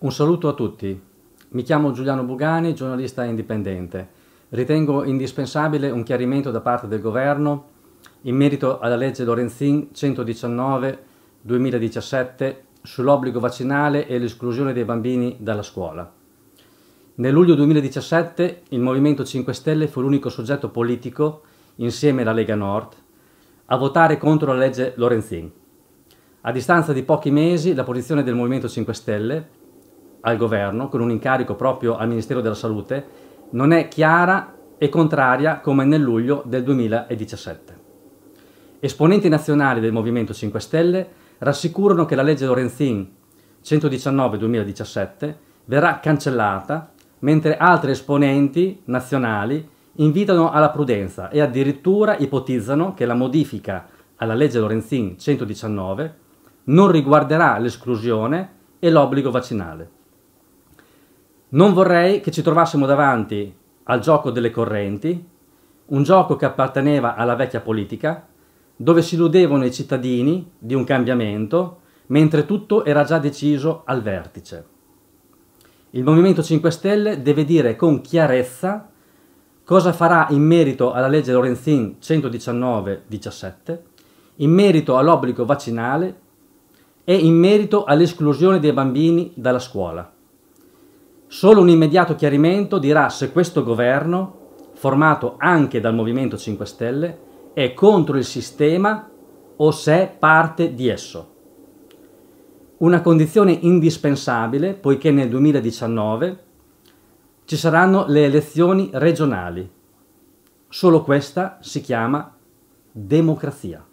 Un saluto a tutti. Mi chiamo Giuliano Bugani, giornalista indipendente. Ritengo indispensabile un chiarimento da parte del Governo in merito alla legge Lorenzin 119-2017 sull'obbligo vaccinale e l'esclusione dei bambini dalla scuola. Nel luglio 2017 il Movimento 5 Stelle fu l'unico soggetto politico, insieme alla Lega Nord, a votare contro la legge Lorenzin. A distanza di pochi mesi la posizione del Movimento 5 Stelle al governo, con un incarico proprio al Ministero della Salute, non è chiara e contraria come nel luglio del 2017. Esponenti nazionali del Movimento 5 Stelle rassicurano che la legge Lorenzin 119-2017 verrà cancellata, mentre altri esponenti nazionali invitano alla prudenza e addirittura ipotizzano che la modifica alla legge Lorenzin 119 non riguarderà l'esclusione e l'obbligo vaccinale. Non vorrei che ci trovassimo davanti al gioco delle correnti, un gioco che apparteneva alla vecchia politica, dove si illudevano i cittadini di un cambiamento, mentre tutto era già deciso al vertice. Il Movimento 5 Stelle deve dire con chiarezza cosa farà in merito alla legge Lorenzin 119-17, in merito all'obbligo vaccinale e in merito all'esclusione dei bambini dalla scuola. Solo un immediato chiarimento dirà se questo governo, formato anche dal Movimento 5 Stelle, è contro il sistema o se è parte di esso. Una condizione indispensabile poiché nel 2019 ci saranno le elezioni regionali. Solo questa si chiama democrazia.